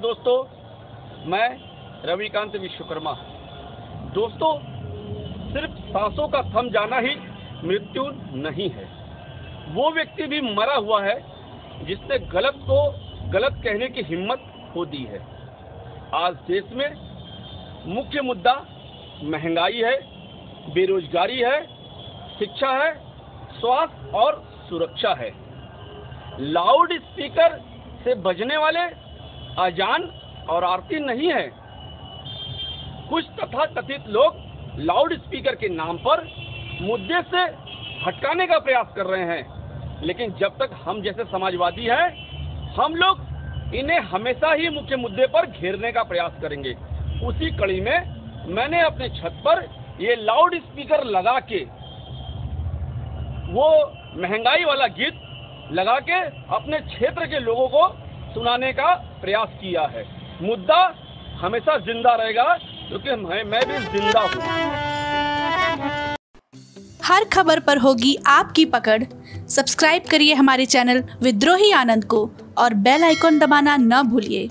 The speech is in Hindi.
दोस्तों, मैं रविकांत विश्वकर्मा। दोस्तों, सिर्फ़ सांसों का थम जाना ही मृत्यु नहीं है। वो व्यक्ति भी मरा हुआ है, जिसने गलत को गलत कहने की हिम्मत खो दी है। आज देश में मुख्य मुद्दा महँगाई है, बेरोजगारी है, शिक्षा है, स्वास्थ्य और सुरक्षा है। लाउड स्पीकर से बजने वाले अजान और आरती नहीं है। कुछ तथा कथित लोग लाउड स्पीकर के नाम पर मुद्दे से हटकाने का प्रयास कर रहे हैं। लेकिन जब तक हम जैसे समाजवादी हैं, हम लोग इन्हें हमेशा ही मुख्य मुद्दे पर घेरने का प्रयास करेंगे। उसी कड़ी में मैंने अपने छत पर ये लाउड स्पीकर लगा के, वो महँगाई वाला गीत लगा के अपने क्षेत्र के लोगों को सुनाने का प्रयास किया है। मुद्दा हमेशा ज़िंदा रहेगा क्योंकि मैं मैं भी ज़िंदा हूँ। हर खबर पर होगी आपकी पकड़। सब्सक्राइब करिए हमारे चैनल विद्रोही आनंद को और बेल आइकॉन दबाना न भूलिए।